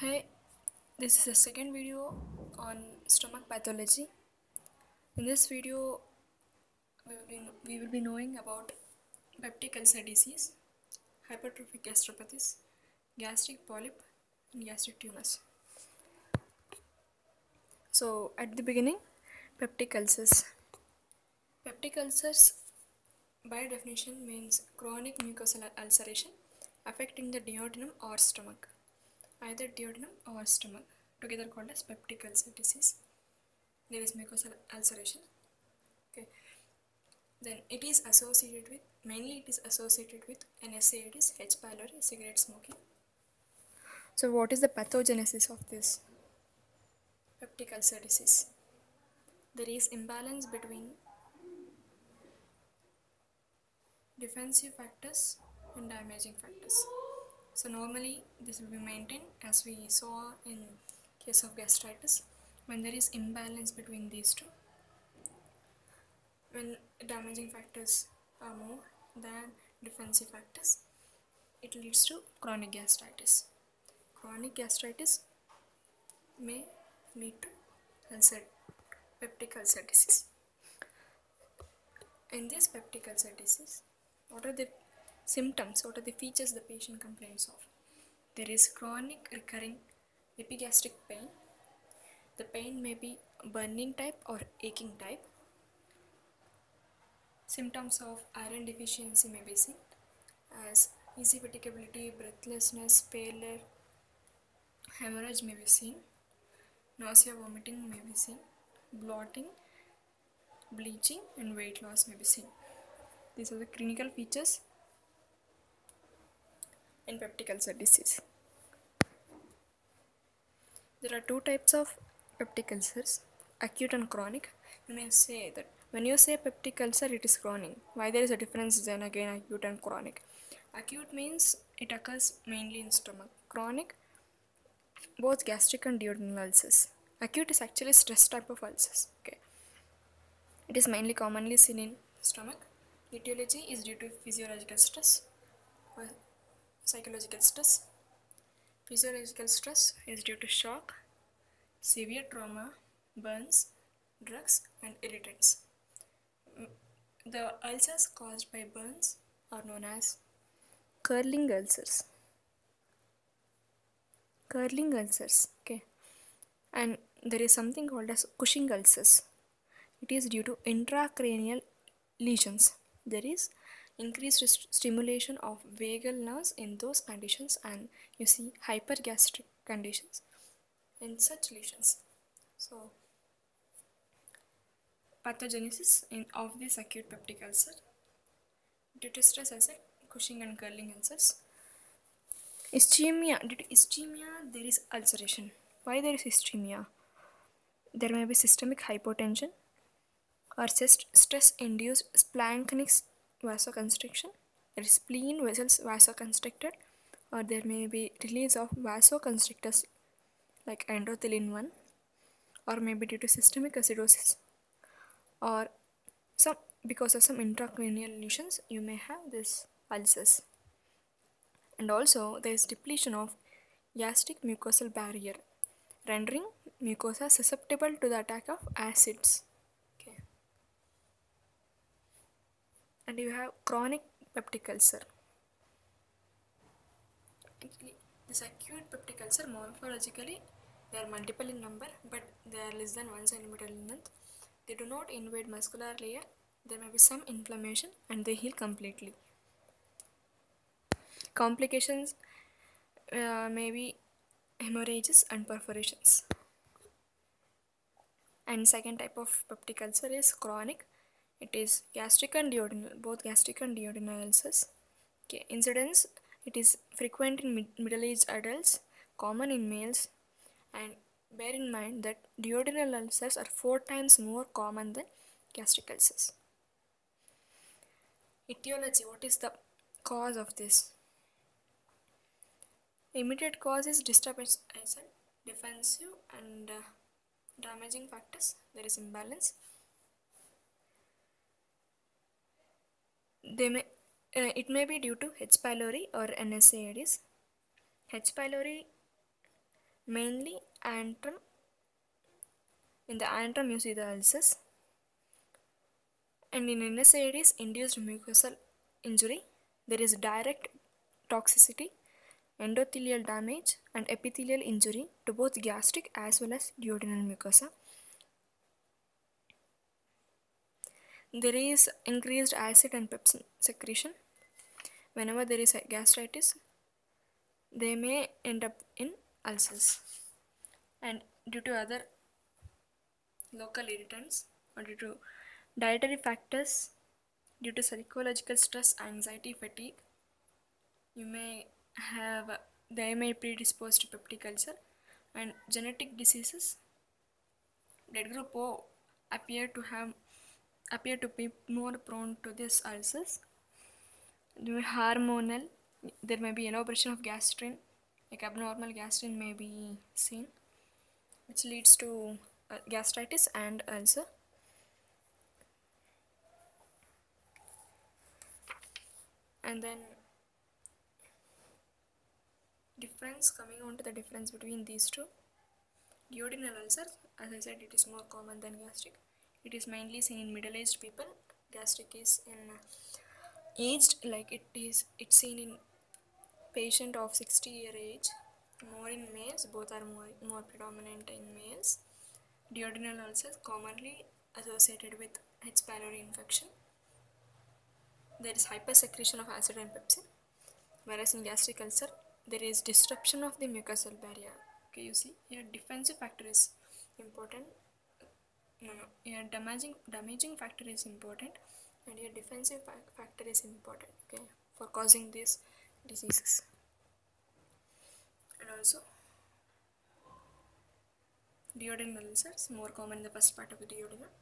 Hey, this is the second video on stomach pathology. In this video, we will be, we will be knowing about peptic ulcer disease, hypertrophic gastropathies, gastric polyp, and gastric tumors. So, at the beginning, peptic ulcers. Peptic ulcers, by definition, means chronic mucosal ulceration affecting the duodenum or stomach either duodenum or stomach, together called as peptic ulcer disease. There is mucosal ulceration. Okay. Then it is associated with mainly it is associated with NSAIDs, H. pylori, cigarette smoking. So what is the pathogenesis of this peptic ulcer disease? There is imbalance between defensive factors and damaging factors. So normally this will be maintained as we saw in case of gastritis when there is imbalance between these two. When damaging factors are more than defensive factors, it leads to chronic gastritis. Chronic gastritis may lead to ulcer, peptic ulcer disease. In this peptic ulcer disease, what are the symptoms? What are the features the patient complains of? There is chronic recurring epigastric pain. The pain may be burning type or aching type. Symptoms of iron deficiency may be seen as easy fatigability, breathlessness, pallor, hemorrhage may be seen, nausea, vomiting may be seen, blotting, bleaching, and weight loss may be seen. These are the clinical features in peptic ulcer disease. There are two types of peptic ulcers, acute and chronic. You may say that when you say peptic ulcer, it is chronic. Why there is a difference then again acute and chronic? Acute means it occurs mainly in stomach. Chronic, both gastric and duodenal ulcers. Acute is actually stress type of ulcers. Okay. It is mainly commonly seen in stomach. Etiology is due to physiological stress psychological stress. Physiological stress is due to shock, severe trauma, burns, drugs, and irritants. Mm, the ulcers caused by burns are known as curling ulcers. Curling ulcers, okay. And there is something called as Cushing ulcers. It is due to intracranial lesions. There is increased st- stimulation of vagal nerves in those conditions and you see hypergastric conditions in such lesions. So pathogenesis in, of this acute peptic ulcer due to stress as a cushing and curling ulcers. Ischemia due to ischemia there is ulceration. Why there is ischemia? There may be systemic hypotension or stress induced splanchnic vasoconstriction. That is spleen vessels vasoconstricted or there may be release of vasoconstrictors like endothelin 1 or maybe due to systemic acidosis or some because of some intracranial lesions you may have this ulcers. And also there is depletion of gastric mucosal barrier rendering mucosa susceptible to the attack of acids okay and you have chronic peptic ulcer actually this acute peptic ulcer morphologically they are multiple in number but they are less than 1 centimeter in length. They do not invade muscular layer. There may be some inflammation and they heal completely. Complications uh, may be hemorrhages and perforations. And second type of peptic ulcer is chronic it is gastric and duodenal both gastric and duodenal ulcers. Okay incidence it is frequent in mid- middle-aged adults common in males. And bear in mind that duodenal ulcers are four times more common than gastric ulcers. Etiology what is the cause of this? Immediate cause is disturbance i defensive and uh, damaging factors. There is imbalance they may uh, it may be due to H. pylori or NSAIDs. H. pylori mainly antrum in the antrum you see the ulcers and in NSAIDs induced mucosal injury there is direct toxicity endothelial damage and epithelial injury to both gastric as well as duodenal mucosa there is increased acid and pepsin secretion. Whenever there is gastritis they may end up in ulcers. And due to other local irritants or due to dietary factors due to psychological stress anxiety fatigue you may have they may predispose to peptic ulcer and genetic diseases. Blood group O appear to have appear to be more prone to this ulcers. Hormonal. There may be elaboration of gastrin like abnormal gastrin may be seen which leads to uh, gastritis and ulcer. And then difference coming on to the difference between these two. Duodenal ulcer as i said it is more common than gastric it is mainly seen in middle-aged people. Gastric is in uh, aged like it is it's seen in patient of 60 year age. More in males both are more, more predominant in males. Duodenal ulcers commonly associated with h. pylori infection. There is hypersecretion of acid and pepsin. Whereas in gastric ulcer there is disruption of the mucosal barrier. Okay you see here defensive factor is important no no here damaging damaging factor is important and your defensive fa- factor is important okay for causing these diseases. And also duodenal ulcers more common in the first part of the duodenum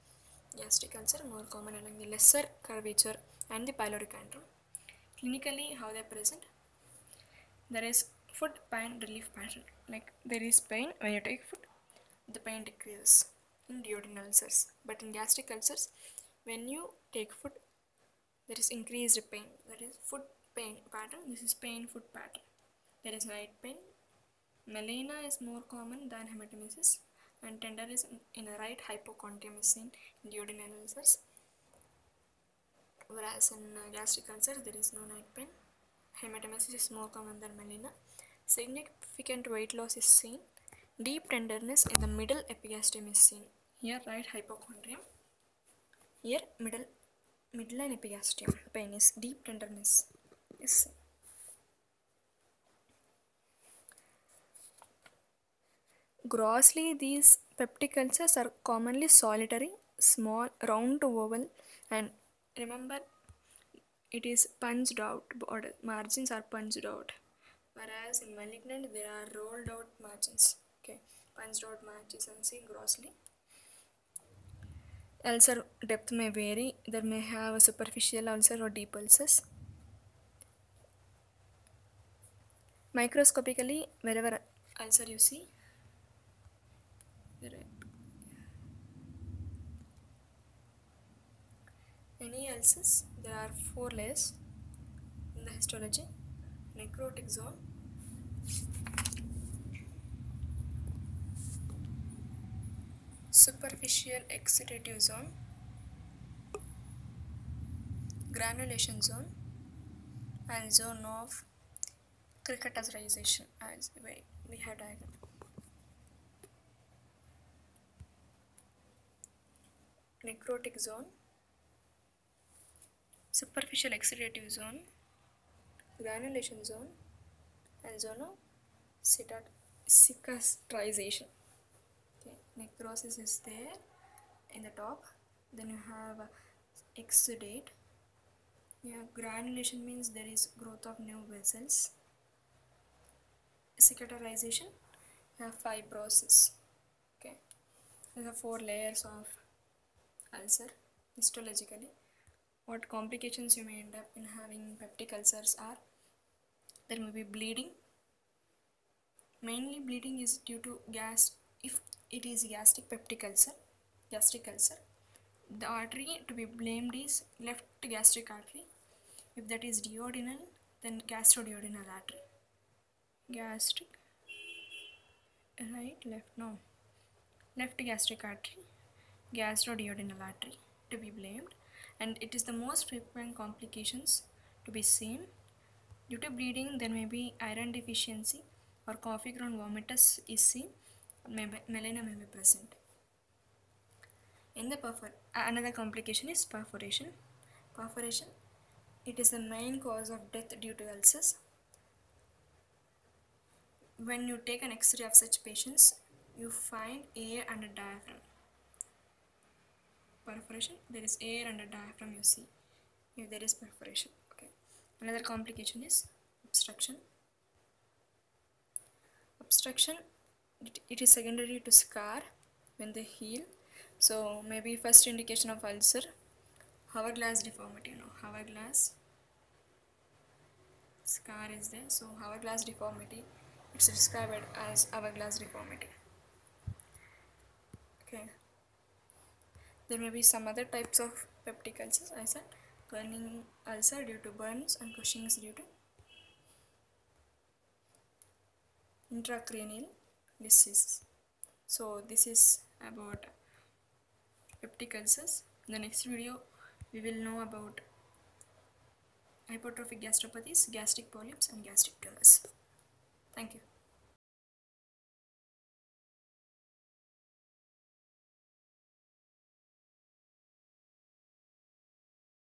gastric ulcer more common along the lesser curvature and the pyloric antrum clinically how they are present? There is food pain relief pattern like there is pain when you take food the pain decreases in duodenal ulcers. But in gastric ulcers when you take food there is increased pain. That is food pain pattern. This is pain food pattern. There is night pain. Melena is more common than hematemesis and tender is in a right hypochondrium is seen in duodenal ulcers. Whereas in uh, gastric ulcers there is no night pain. Hematemesis is more common than melena. Significant weight loss is seen. Deep tenderness in the middle epigastrium is seen here right hypochondrium. Here middle midline epigastrium. Pain is deep tenderness. Is seen grossly these peptic ulcers are commonly solitary small round oval and remember it is punched out border margins are punched out. Whereas in malignant there are rolled out margins. Okay punched out margins and see grossly ulcer depth may vary there may have a superficial ulcer or deep ulcers microscopically wherever ulcer you see any ulcers there are four layers in the histology necrotic zone superficial exudative zone granulation zone and zone of cicatrization. Ah, As we, we had diagram necrotic zone superficial exudative zone granulation zone and zone of cicat- cicatrization necrosis is there in the top. Then you have uh, exudate. Yeah granulation means there is growth of new vessels. Cicatrization you have fibrosis. Okay. There are four layers of ulcer histologically. What complications you may end up in having peptic ulcers are there may be bleeding. Mainly bleeding is due to gas if it is gastric peptic ulcer gastric ulcer the artery to be blamed is left gastric artery if that is duodenal then gastroduodenal artery. Gastric right left no. Left gastric artery gastroduodenal artery to be blamed. And it is the most frequent complications to be seen. Due to bleeding there may be iron deficiency or coffee ground vomitus is seen melena may be present. In the perfor another complication is perforation. Perforation it is the main cause of death due to ulcers. When you take an x-ray of such patients you find air under diaphragm. Perforation there is air under diaphragm you see. If there is perforation okay. Another complication is obstruction. Obstruction it, it is secondary to scar when they heal. So maybe first indication of ulcer. Hourglass deformity you know hourglass. Scar is there. So hourglass deformity it's described as hourglass deformity. Okay. There may be some other types of peptic ulcers i said. Curling ulcer due to burns and cushing's due to intracranial disease so this is about peptic ulcers. In the next video we will know about hypertrophic gastropathies gastric polyps and gastric tumors thank you